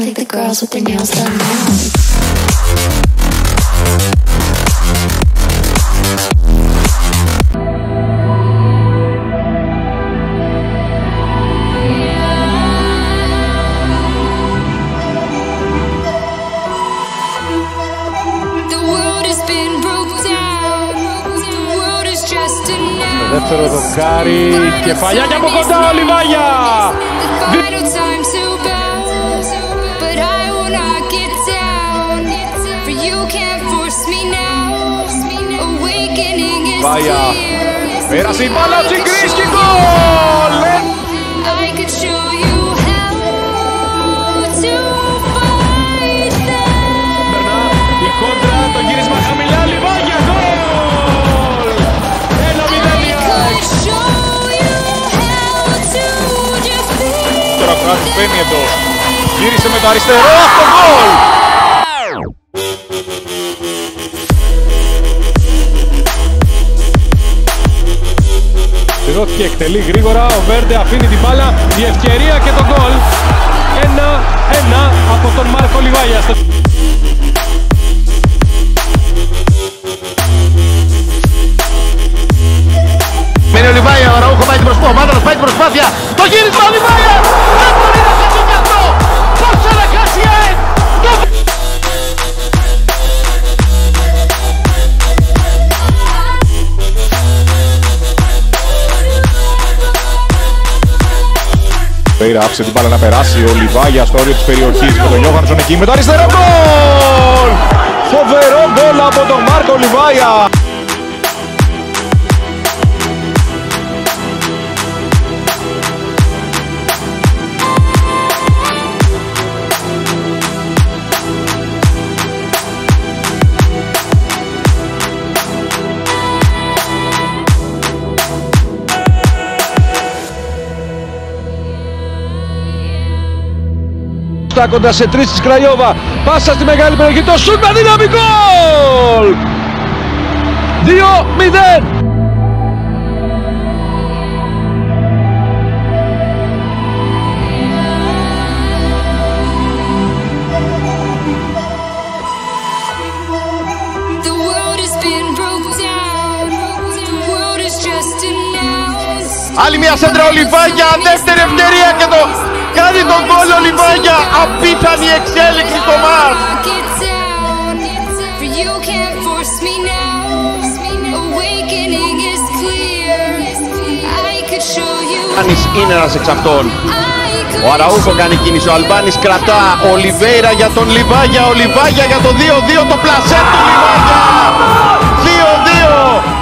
think the girls with their nails δεύτερο δοκάρι, και από κοντά ο Λιβάγια! Awakening is Βάγια. clear. Πέρασε η μπάλα, Τσιγκρίς και γκολ! I could show you how to fight them. Περνά η κόντρα, το γύρισμα χαμηλά, Λιβάγια, γκολ! Ένα I μηδένια! could show you how to defeat Τώρα κάτι μπαίνει εδώ. Γύρισε με το αριστερό, αυτό γκολ! Δόθηκε εκτελεί γρήγορα, ο Βέρντε αφήνει την μπάλα, η ευκαιρία και το γκολ. Ένα-ένα από τον Μάρκο Λιβάγια. Στο... Μένει ο Λιβάια, ο Ραούχο πάει την προσπάθεια, ο Μάνταλος πάει την προσπάθεια. Το γύρισμα ο Λιβάια! Πέιρα άφησε την μπάλα να περάσει. Ο Λιβάγια στο όριο της περιοχής με τον Γιώχανσον εκεί με το αριστερό γκολ! Φοβερό γκολ από τον Μάρκο Λιβάγια! Στα κοντά σε τρεις της Κραϊόβα. Πάσα στη μεγάλη περιοχή. Το σουτ με δύναμη γκολ! 2-0. The world has been broke down. The world is just announced. Άλλη μια σέντρα ο Λιβάγια, δεύτερη ευκαιρία και το κάνει τον γκολ ο Λιβάγια. Απίθανη εξέλιξη στο μάτς. Knock it down. For you can't force me now. Awakening is clear. I could show you. Αλμπάνης είναι ένας εξ αυτών. I could Ο Αραούχο κάνει κίνηση, ο Αλμπάνης κρατά, ο Λιβέιρα για τον Λιβάγια, ο Λιβάγια για το 2-2, το πλασέ του Λιβάγια! 2-2!